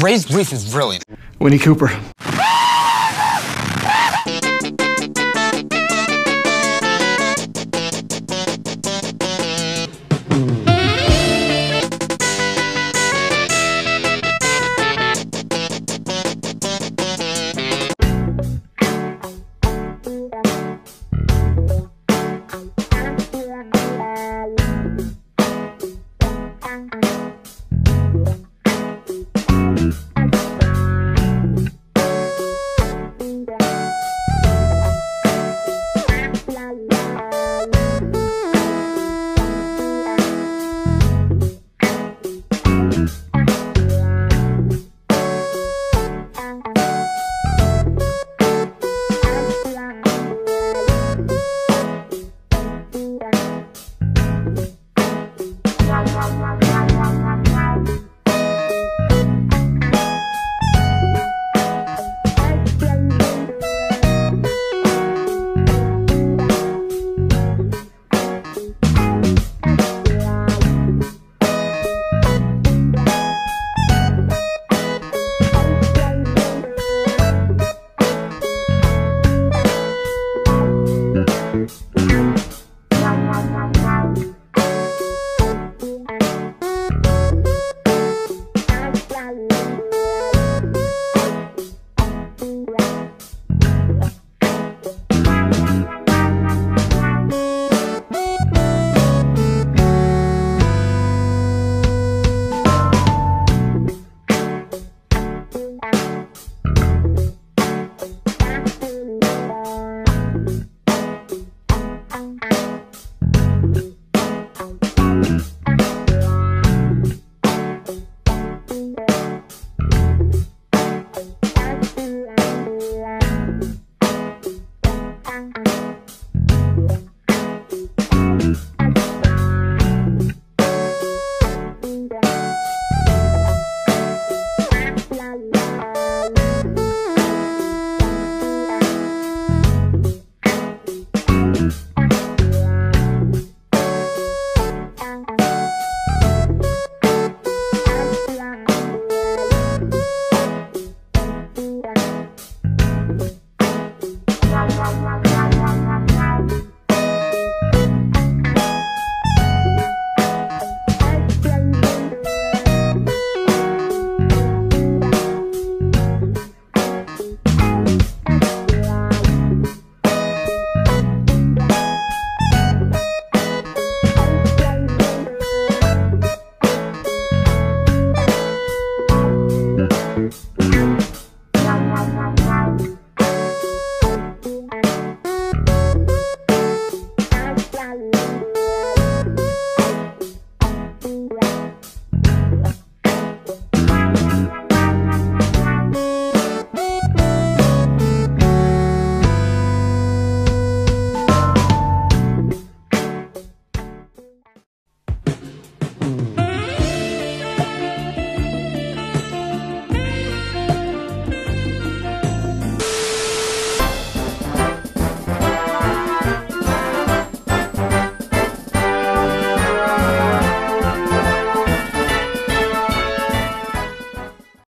Raised Reef is brilliant. Winnie Cooper.